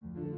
会刁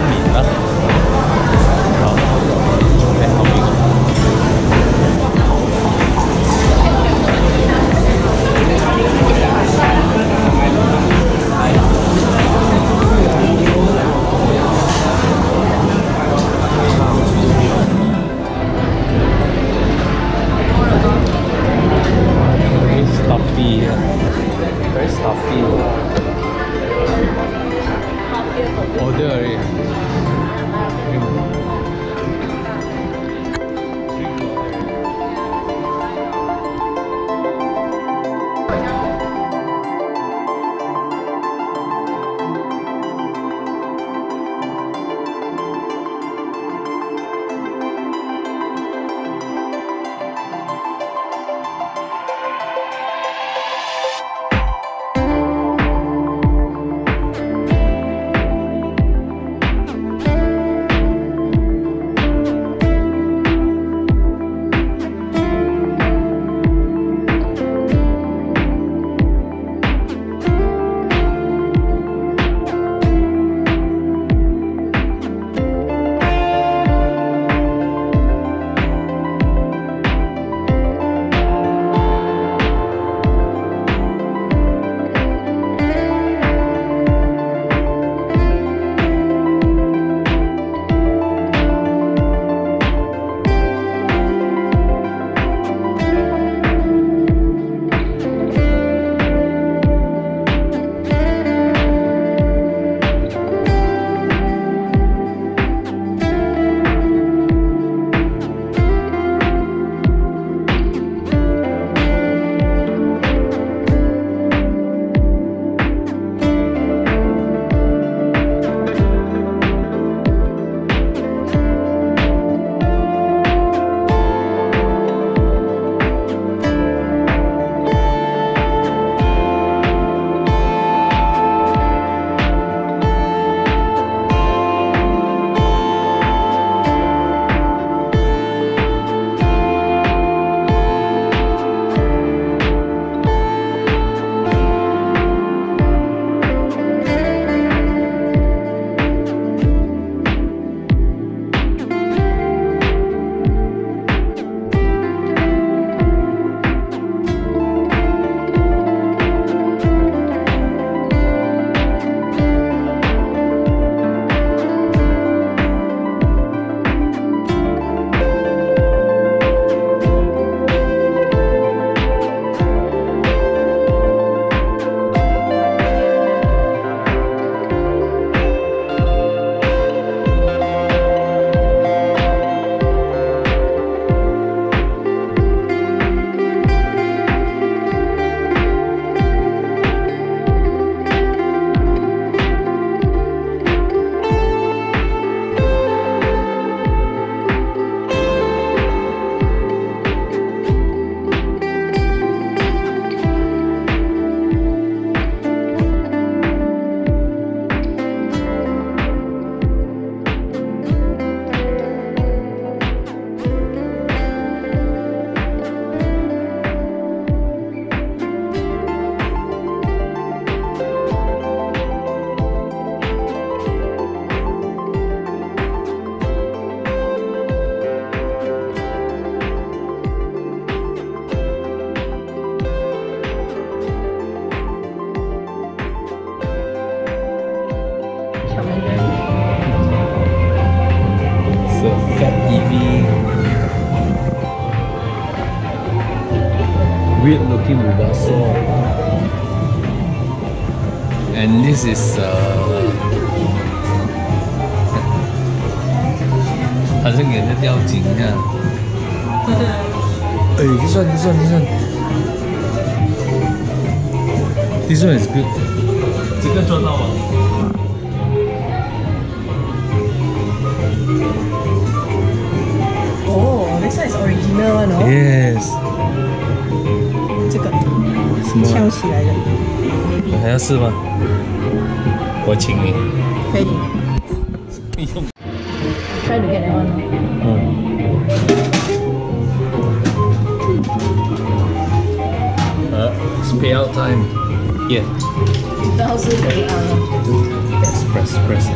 民啊！aí. Weird looking Bulbasaur. And this is uh 好像给人家吊颈一样。哎，this one, this one, this one. This one is good. 这个做到吗？ Oh, this one is original one, oh. Yes. 这个什么？翘起来的，还要试吗？我请你。可以。用。Try to get one. 嗯。呃，it's payout time. Yeah. 然后是可以按的。Press, press, press.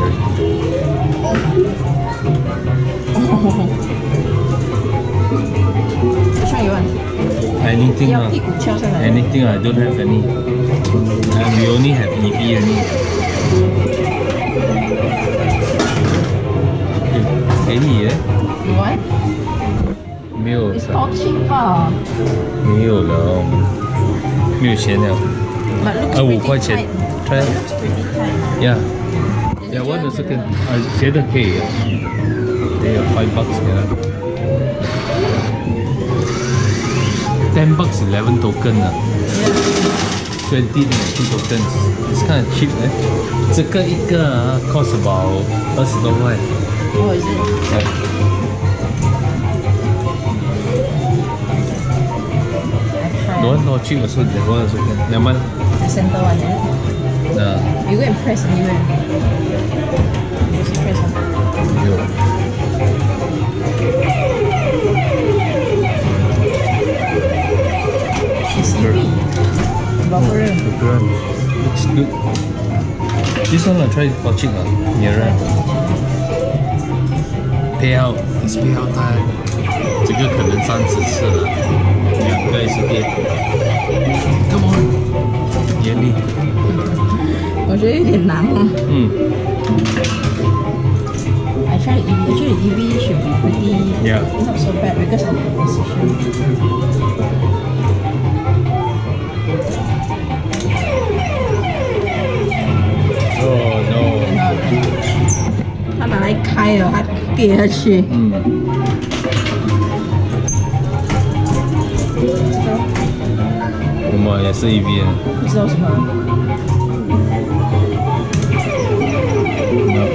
Anything ah. Anything ah. I don't have any. Uh, we only have EB only. Okay. 给你耶。What? 没有。It's talking 吧。没有了，没有钱了。啊，五块钱。Try. Yeah. Yeah, one second. Uh, 啊，觉得可以。They are five bucks. Yeah. 10 bucks 11 token à? 啊20 and tokens it's kind of cheap eh? 哎、欸、这个一个啊 à, cost about 二十多块 Oh is it? Yeah. No one not cheap also that one also can. Never mind. The center one, yeah? Yeah. You go and press anywhere. Just press on. Yeah. crab. Looks good. This one uh, hmm. I try watching ah, nearer. Payout. It's payout time. 这个可能三十次了，两个一起点。Come on，严厉。我觉得有点难哦。嗯。I tried Eevee, actually Eevee should be pretty, yeah. not so bad because of the position. Iya, aku pergi saja. 么什么 memang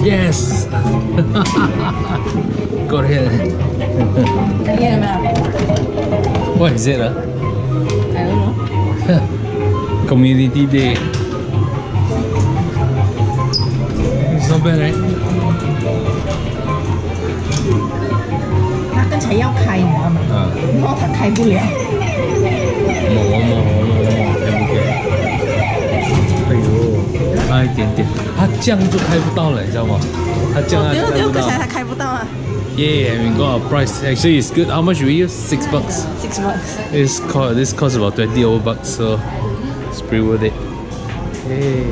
biasa, 哈哈哈。Go ahead。Take him out What is it? 啊？I don't know. Community Day. It's not bad, right? 他刚才要开，你知道吗？啊，然后他开不了。摸摸摸摸摸，开不开？哎呦，差一点点，它这样就开不到了，你知道吗？它这样它对哦对哦，就开不到刚才。他开不到啊。 Yeah, and we got a price. Actually, it's good. How much we use? Six bucks. Six bucks. This cost this costs about twenty over bucks, so it's pretty worth it. Hey.